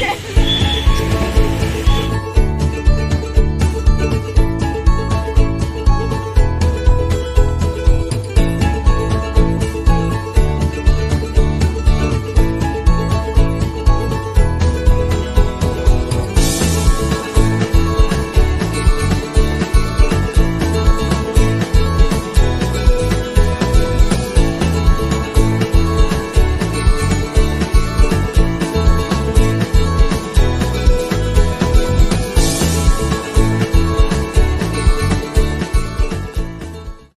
Okay.